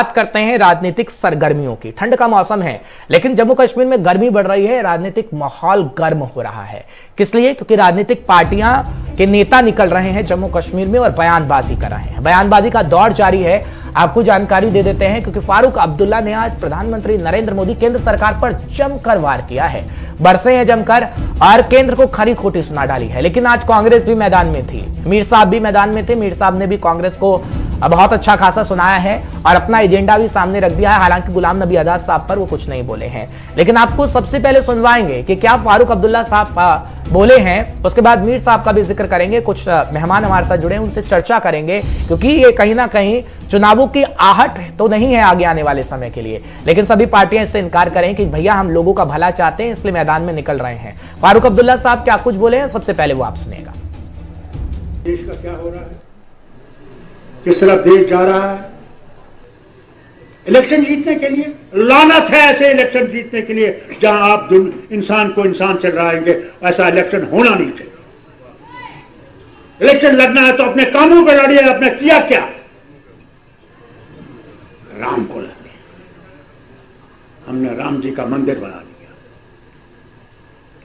बात करते हैं राजनीतिक सरगर्मियों की। ठंड का मौसम है, लेकिन जम्मू कश्मीर में गर्मी बढ़ रही है, राजनीतिक माहौल गर्म हो रहा है। किस लिए? क्योंकि राजनीतिक पार्टियाँ के नेता निकल रहे हैं जम्मू कश्मीर में और बयानबाजी कर रहे हैं। बयानबाजी का दौर जारी है। आपको जानकारी दे देते हैं, क्योंकि फारूक अब्दुल्ला ने आज प्रधानमंत्री नरेंद्र मोदी केंद्र सरकार पर जमकर वार किया है। बरसे हैं जमकर और केंद्र को खरी खोटी सुना डाली है। लेकिन आज कांग्रेस भी मैदान में थी। मीर साहब भी मैदान में थे। मीर साहब ने भी कांग्रेस को बहुत अच्छा खासा सुनाया है और अपना एजेंडा भी सामने रख दिया है। हालाँकि गुलाम नबी आज़ाद साहब पर वो कुछ नहीं बोले हैं। लेकिन आपको सबसे पहले सुनवाएँगे कि क्या फारूक अब्दुल्ला साहब बोले हैं। उसके बाद मीर साहब का भी ज़िक्र करेंगे। कुछ मेहमान हमारे साथ जुड़े उनसे चर्चा करेंगे, क्योंकि ये कहीं ना कहीं चुनावों की आहट तो नहीं है आगे आने वाले समय के लिए। लेकिन सभी पार्टियाँ इससे इनकार करें कि, भैया, हम लोगों का भला चाहते हैं, इसलिए मैदान में निकल रहे हैं। फारूक अब्दुल्ला साहब, क्या कुछ बोले हैं? सबसे पहले वो आप सुनेगा देश का क्या हो रहा है? किस तरफ़ देश जा रहा है? इलेक्शन जीतने के लिए लानत है ऐसे इलेक्शन जीतने के लिए जहाँ आप इंसान को इंसान से लड़ाएँगे ऐसा इलेक्शन होना नहीं चाहिए। इलेक्शन लड़ना है तो अपने कामों पर लड़िए अपने किया क्या? राम को लड़े हमने राम जी का मंदिर बना लिया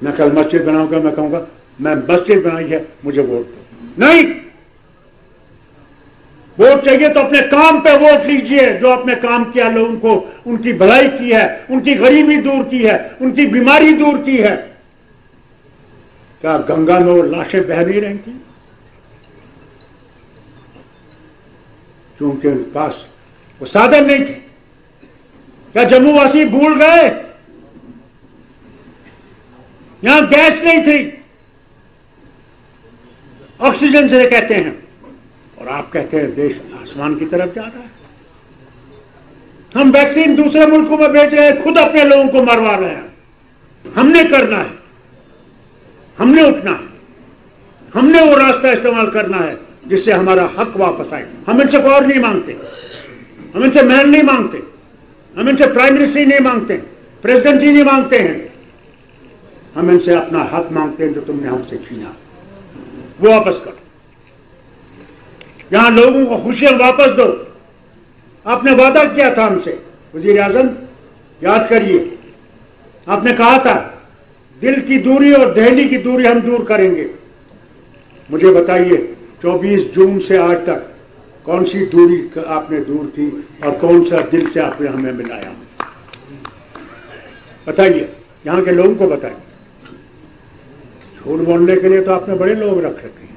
मैं कल मस्जिद बनाऊँगा, मैं कहूँगा, मैं मस्जिद बनाई है, मुझे वोट दो। नहीं! वोट चाहिए तो अपने काम पे वोट लीजिए। जो अपने काम किया लोगों को उनकी भलाई की है, उनकी गरीबी दूर की है, उनकी बीमारी दूर की है। क्या गंगा में लाशें बह नहीं रही थी? क्योंकि उनके पास वो साधन नहीं थे। क्या जम्मूवासी भूल गए? यहाँ गैस नहीं थी। ऑक्सीजन से कहते हैं। और आप कहते हैं देश आसमान की तरफ़ जा रहा है। हम वैक्सीन दूसरे मुल्कों में बेच रहे हैं, खुद अपने लोगों को मरवा रहे हैं। हमने करना है। हमने उठना है। हमने वो रास्ता इस्तेमाल करना है जिससे हमारा हक वापस आए। हम इनसे और नहीं मांगते। हम इनसे महल नहीं मांगते। हम इनसे प्राइम मिनिस्टर नहीं मांगते। प्रेसिडेंट ही नहीं मांगते हैं। हम इनसे अपना हक मांगते हैं जो तुमने हमसे छीना। वो वापस करो। यहाँ लोगों को खुशियाँ वापस दो। आपने वादा किया था हमसे। वज़ीर आज़म याद करिए, आपने कहा था, दिल की दूरी और दहली की दूरी हम दूर करेंगे। मुझे बताइए 24 जून से आज तक कौन सी दूरी आपने दूर की और कौन सा दिल से आपने हमें मिलाया? बताइए, यहाँ के लोगों को बताइए। झूठ बोलने के लिए तो आपने बड़े लोग रख रखे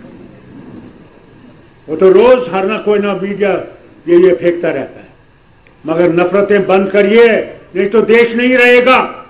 वो तो रोज हर ना कोई ना मीडिया ये ये फेंकता रहता है। मगर नफरतें बंद करिए, नहीं तो देश नहीं रहेगा।